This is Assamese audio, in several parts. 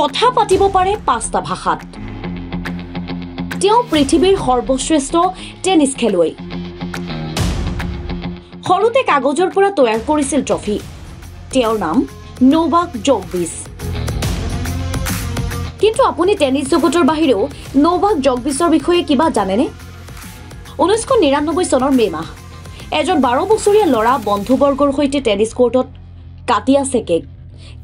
কথা পাতিব পাৰে পাঁচটা ভাষাত। তেওঁ পৃথিৱীৰ সৰ্বশ্ৰেষ্ঠ টেনিছ খেলুৱৈ। সৰুতে কাগজৰ পৰা তৈয়াৰ কৰিছিল ট্ৰফি। তেওঁৰ নাম নৌবাক জগবিছ কিন্তু আপুনি টেনিছ জগতৰ বাহিৰেও নৌবাক জগবিছৰ বিষয়ে কিবা জানেনে? ঊনৈছশ নিৰান্নব্বৈ চনৰ মে' মাহ। এজন বাৰ বছৰীয়া ল'ৰা বন্ধুবৰ্গৰ সৈতে টেনিছ কৰ্টত কাটি আছে কেক।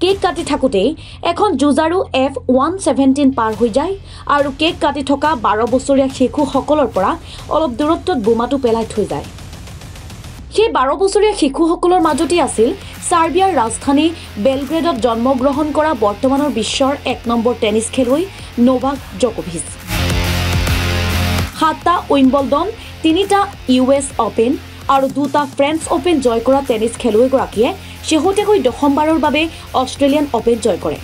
কেক কাটি থাকোঁতেই এখন যুঁজাৰু এফ ওৱান ছেভেণ্টিন পাৰ হৈ যায় আৰু কেক কাটি থকা বাৰ বছৰীয়া শিশুসকলৰ পৰা অলপ দূৰত্বত বোমাটো পেলাই থৈ যায়। সেই বাৰ বছৰীয়া শিশুসকলৰ মাজতেই আছিল ছাৰ্বিয়াৰ ৰাজধানী বেলগ্ৰেডত জন্মগ্ৰহণ কৰা বৰ্তমানৰ বিশ্বৰ এক নম্বৰ টেনিছ খেলুৱৈ নভাক জকভিচ। সাতটা উইম্বলডন তিনিটা ইউ এছ অ'পেন আৰু দুটা ফ্ৰেঞ্চ অ'পেন জয় কৰা টেনিছ খেলুৱৈগৰাকীয়ে শেহতীয়াকৈ দশমবাৰৰ বাবে অষ্ট্ৰেলিয়ান অ'পেন জয় কৰে।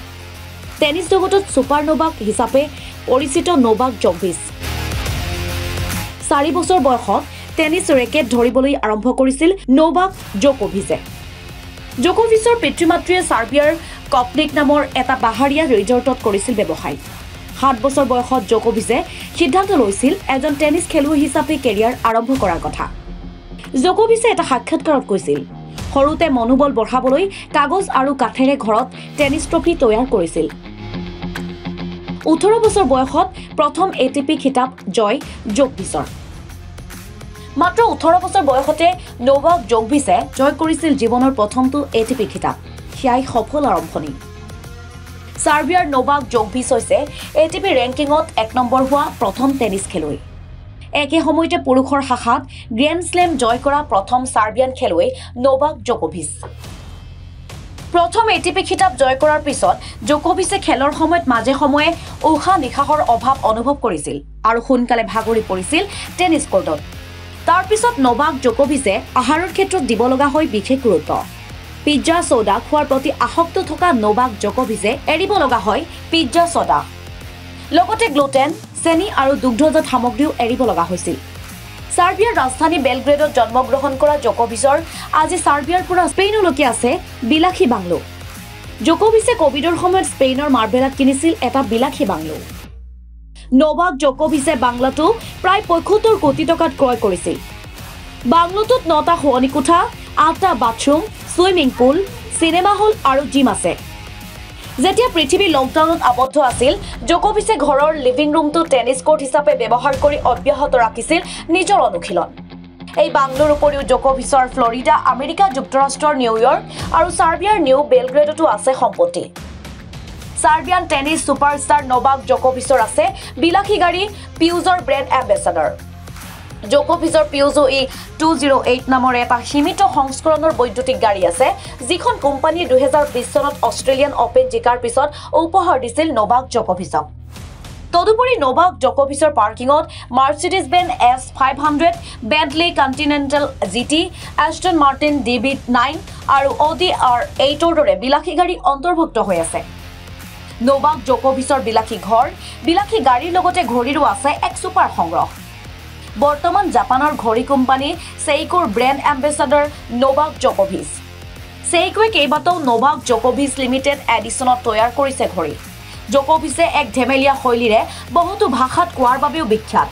টেনিছ জগতত ছুপাৰ নভাক হিচাপে পৰিচিত নভাক জকভিচ চাৰি বছৰ বয়সত টেনিছ ৰেকেট ধৰিবলৈ আৰম্ভ কৰিছিল নৌবাক জকভিছে জকভিচৰ পিতৃ মাতৃয়ে ছাৰ্বিয়াৰ কপনিক নামৰ এটা পাহাৰীয়া ৰিজৰ্টত কৰিছিল ব্যৱসায়। সাত বছৰ বয়সত জকভিছে সিদ্ধান্ত লৈছিল এজন টেনিছ খেলুৱৈ হিচাপে কেৰিয়াৰ আৰম্ভ কৰাৰ কথা। জকভিছে এটা সাক্ষাৎকাৰত কৈছিল। সৰুতে মনোবল বঢ়াবলৈ কাগজ আৰু কাঠেৰে ঘৰত টেনিছ ট্ৰফি তৈয়াৰ কৰিছিল। ওঠৰ বছৰ বয়সত প্ৰথম এ টি পি খিতাপ জয় জকভিচৰ মাত্ৰ ওঠৰ বছৰ বয়সতে নৌবাক জগভিছে জয় কৰিছিল জীৱনৰ প্ৰথমটো এ টি পি খিতাপ। সেয়াই সফল আৰম্ভণি। ছাৰ্বিয়াৰ নৌবাক জগভিচ হৈছে এ টি পি ৰেংকিঙত এক নম্বৰ হোৱা প্ৰথম টেনিছ খেলুৱৈ। একে সময়তে পুৰুষৰ শাখাত গ্ৰেণ্ড শ্লেম জয় কৰা প্ৰথম ছাৰ্বিয়ান খেলুৱৈ নৌবাক জকভিচ প্ৰথম এ টি পি খিতাপ জয় কৰাৰ পিছত জকভিছে খেলৰ সময়ত মাজে সময়ে উশাহ নিশাহৰ অভাৱ অনুভৱ কৰিছিল আৰু সোনকালে ভাগৰি পৰিছিল টেনিছ কৰ্টত। তাৰ পিছত নবাক জকভিছে আহাৰৰ ক্ষেত্ৰত দিব লগা হয় বিশেষ গুৰুত্ব। পিজ্জা ছ'ডা খোৱাৰ প্ৰতি আসক্ত থকা নবাক জকভিছে এৰিব লগা হয় পিজ্জা ছ'ডা লগতে গ্লুটেন চেনি আৰু দুগ্ধজাত সামগ্ৰীও এৰিব লগা হৈছিল। ছাৰ্বিয়াৰ ৰাজধানী বেলগ্ৰেডত জন্মগ্ৰহণ কৰা জকভিচৰ আজি ছাৰ্বিয়াৰ পৰা স্পেইনলৈকে আছে বিলাসী বাংলো। জকভিছে কভিডৰ সময়ত স্পেইনৰ মাৰ্বেলাত কিনিছিল এটা বিলাসী বাংলো। নবাক জকভিছে বাংলাটো প্ৰায় পঁয়সত্তৰ কোটি টকাত ক্ৰয় কৰিছিল। বাংলোটোত নটা শোৱনি কোঠা আঠটা bathroom swimming pool cinema hall আৰু জিম আছে। যেতিয়া পৃথিৱী লকডাউনত আবদ্ধ আছিল জকভিছে ঘৰৰ লিভিং ৰুমটো টেনিছ কৰ্ট হিচাপে ব্যৱহাৰ কৰি অব্যাহত ৰাখিছিল নিজৰ অনুশীলন। এই বাংলোৰ উপৰিও জকভিচৰ ফ্লৰিডা আমেৰিকা যুক্তৰাষ্ট্ৰৰ নিউয়ৰ্ক আৰু ছাৰ্বিয়াৰ নিউ বেলগ্ৰেডতো আছে সম্পত্তি। ছাৰ্বিয়ান টেনিছ ছুপাৰষ্টাৰ নবাক জকভিচৰ আছে বিলাসী গাড়ী পিউজৰ brand ambassador জকভিচৰ Peugeot e two zero' eight নামৰ এটা সীমিত সংস্কৰণৰ বৈদ্যুতিক গাড়ী আছে যিখন কোম্পানীয়ে দুহেজাৰ বিছ চনত অষ্ট্ৰেলিয়ান অ'পেন জিকাৰ পিছত উপহাৰ দিছিল নবাক জকভিচক তদুপৰি নবাক জকভিচৰ পাৰ্কিঙত Mercedes Benz S five hundred Bentley Continental G T Aston Martin D B nine আৰু অ' ডি আৰ এইটৰ দৰে বিলাসী গাড়ী অন্তৰ্ভুক্ত হৈ আছে। নবাক জকভিচৰ বিলাসী ঘৰ বিলাসী গাড়ীৰ লগতে ঘড়ীৰো আছে এক ছুপাৰ সংগ্ৰহ। বৰ্তমান জাপানৰ ঘড়ী কোম্পানী চেইকোৰ ব্ৰেণ্ড এম্বেচাডাৰ নবাক জকভিচ চেইকোৱে কেইবাটাও নবাক জকভিচ লিমিটেড এডিশ্যনত তৈয়াৰ কৰিছে ঘড়ী। জকভিচে এক ধেমেলীয়া শৈলীৰে বহুতো ভাষাত কোৱাৰ বাবেও বিখ্যাত।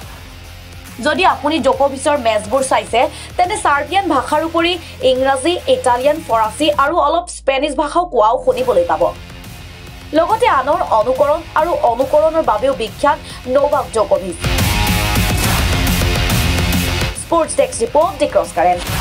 যদি আপুনি জকভিচৰ মেচবোৰ চাইছে তেন্তে ছাৰ্বিয়ান ভাষাৰ উপৰি ইংৰাজী ইটালিয়ান ফৰাচী আৰু অলপ স্পেনিছ ভাষাও কোৱাও শুনিবলৈ পাব। লগতে আনৰ অনুকৰণ আৰু অনুকৰণৰ বাবেও বিখ্যাত নৌবাক জকভিচ sports desk report the cross current